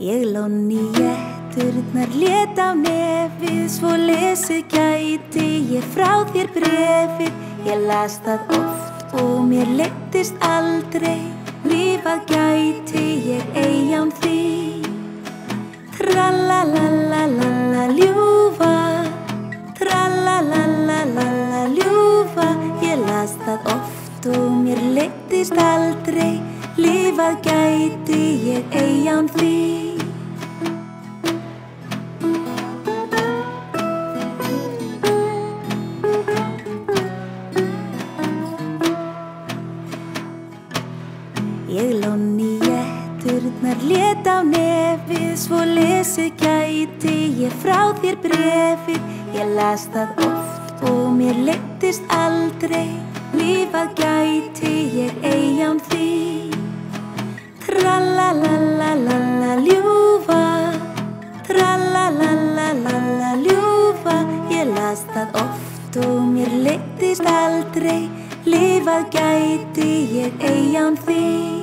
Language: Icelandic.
Ég lóni jetturnar let á nefið Svo lesið gæti ég frá þér brefið Ég las það oft og mér leittist aldrei. Lífað gæti ég eigin því. Tralalalala ljúfa. Tralalalala ljúfa. Ég las það oft og mér leittist aldrei. Lífað gæti ég eigin því Ég lóni jetturnar let á nefið Svo lesið gæti ég frá þér brefið Ég las það oft og mér leittist aldrei Lífað gæti ég eigin því. Tralalalala ljúfa Tralalalala ljúfa. Ég las það oft og mér leittist aldrei Lífað gæti ég eigin því